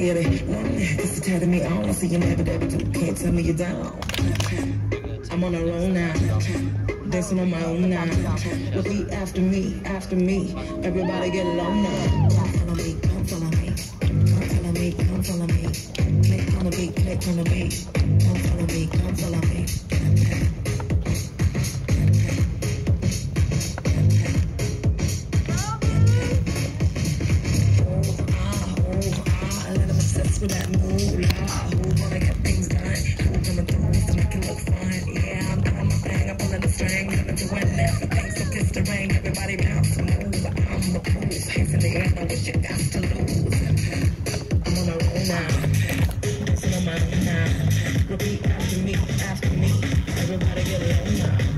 Yeah, they want me. It's the tatting me. I see you never, never do. Can't tell me you're down. I'm on a roll now. Dancing on my own now. Repeat after me, after me. Everybody get along now. Come follow me, come follow me. Come follow me, come follow me. Click on the beat, click on the beat. Come follow me, come follow me. I'm on my own now. On my own now. Repeat after me, after me. Everybody get alone now.